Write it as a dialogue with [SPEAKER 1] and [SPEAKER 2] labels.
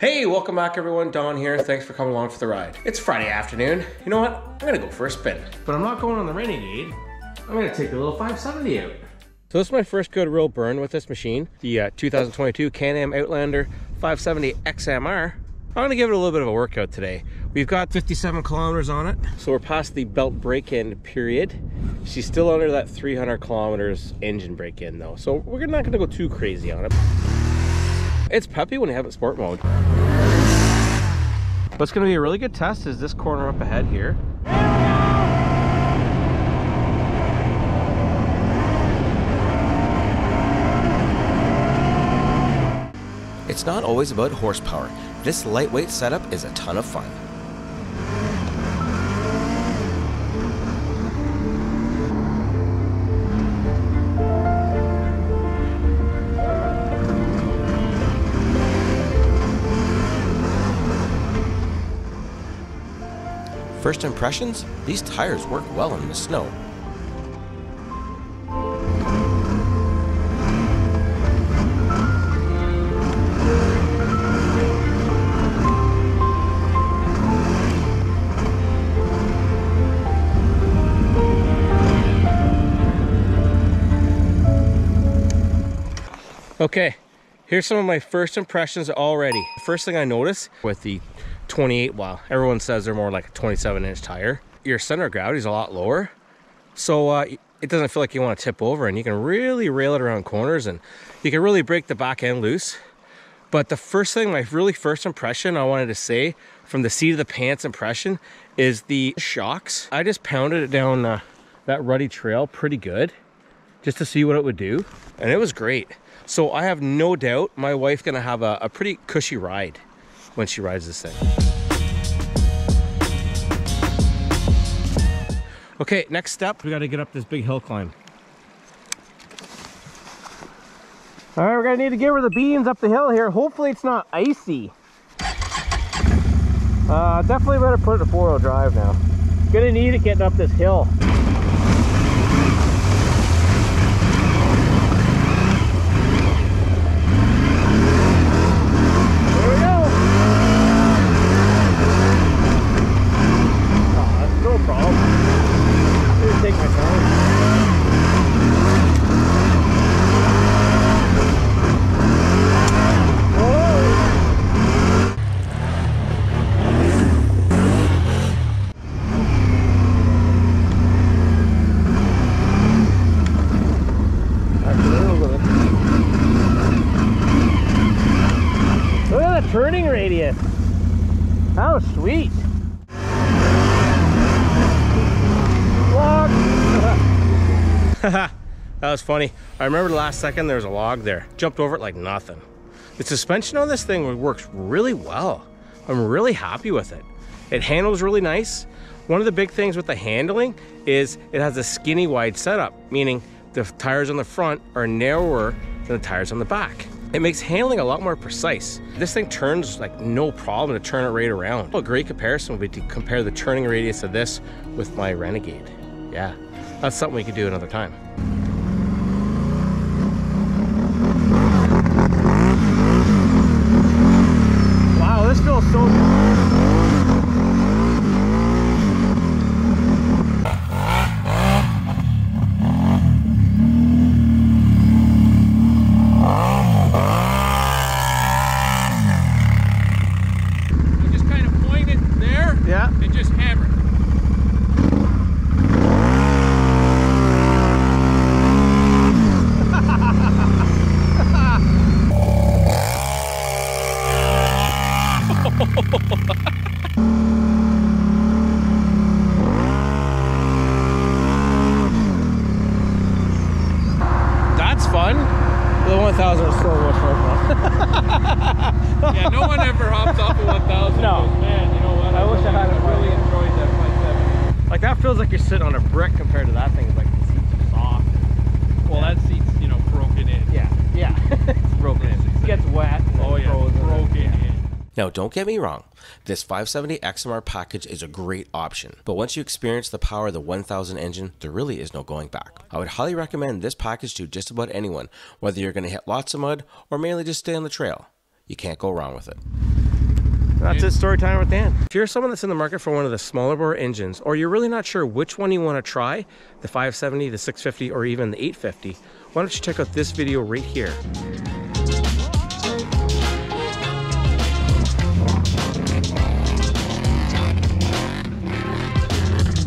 [SPEAKER 1] Hey, welcome back everyone. Don here. Thanks for coming along for the ride. It's Friday afternoon. You know what? I'm gonna go for a spin. But I'm not going on the Renegade. I'm gonna take the little 570 out. So this is my first good real burn with this machine. The uh, 2022 Can-Am Outlander 570 XMR. I'm gonna give it a little bit of a workout today. We've got 57 kilometers on it. So we're past the belt break-in period. She's still under that 300 kilometers engine break-in though. So we're not gonna go too crazy on it. It's peppy when you have it sport mode. What's gonna be a really good test is this corner up ahead here.
[SPEAKER 2] It's not always about horsepower. This lightweight setup is a ton of fun. First impressions? These tires work well in the snow.
[SPEAKER 1] Okay, here's some of my first impressions already. First thing I notice with the 28, well, everyone says they're more like a 27 inch tire. Your center of gravity is a lot lower. So uh, it doesn't feel like you want to tip over and you can really rail it around corners and you can really break the back end loose. But the first thing, my really first impression I wanted to say from the seat of the pants impression is the shocks. I just pounded it down uh, that rutty trail pretty good just to see what it would do. And it was great. So I have no doubt my wife's gonna have a, a pretty cushy ride when she rides this thing. Okay, next step, we gotta get up this big hill climb. All right, we're gonna need to give her the beans up the hill here. Hopefully it's not icy. Uh, definitely better put it in four-wheel drive now. Gonna need it getting up this hill. There we go. Oh, that's no problem. Just take my time. Whoa. That's a little bit. Look at the turning radius. How sweet. Log. that was funny. I remember the last second there was a log there. Jumped over it like nothing. The suspension on this thing works really well. I'm really happy with it. It handles really nice. One of the big things with the handling is it has a skinny wide setup, meaning the tires on the front are narrower than the tires on the back. It makes handling a lot more precise. This thing turns like no problem to turn it right around. A great comparison would be to compare the turning radius of this with my Renegade. Yeah, that's something we could do another time. Wow, this feels so good.
[SPEAKER 3] You just kind of point it there
[SPEAKER 1] Yeah.
[SPEAKER 3] and just hammer it.
[SPEAKER 1] That's fun. The 1000 is so much more fun.
[SPEAKER 3] Yeah, no one ever hops off a 1000
[SPEAKER 1] No.
[SPEAKER 3] goes, man, you know what?
[SPEAKER 1] I wish I had it
[SPEAKER 3] really enjoyed that 570.
[SPEAKER 1] Like that feels like you're sitting on a brick compared to that thing. It's like the seats are soft.
[SPEAKER 3] Well, that seat's, you know, broken in.
[SPEAKER 1] Yeah, yeah. it's broken in. It gets wet.
[SPEAKER 3] Oh, yeah,
[SPEAKER 1] frozen.
[SPEAKER 3] broken
[SPEAKER 1] Yeah.
[SPEAKER 3] in.
[SPEAKER 2] Now, don't get me wrong, this 570 XMR package is a great option, but once you experience the power of the 1000 engine, there really is no going back. I would highly recommend this package to just about anyone, whether you're going to hit lots of mud or mainly just stay on the trail. You can't go wrong with it.
[SPEAKER 1] That's it, story time with Dan. If you're someone that's in the market for one of the smaller bore engines, or you're really not sure which one you want to try, the 570, the 650, or even the 850, why don't you check out this video right here.